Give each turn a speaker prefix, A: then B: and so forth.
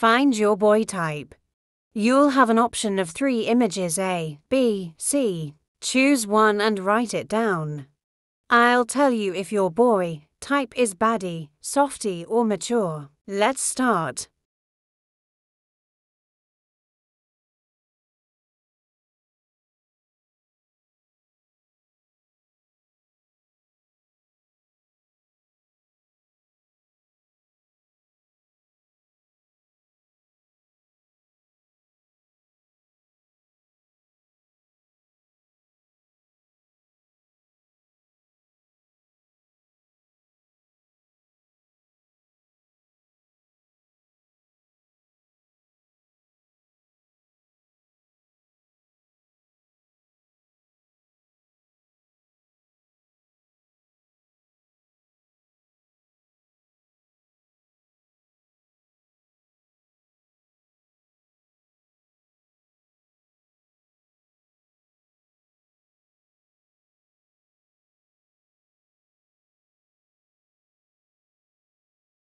A: Find your boy type. You'll have an option of three images A, B, C. Choose one and write it down. I'll tell you if your boy type is baddie, softy, or mature. Let's start.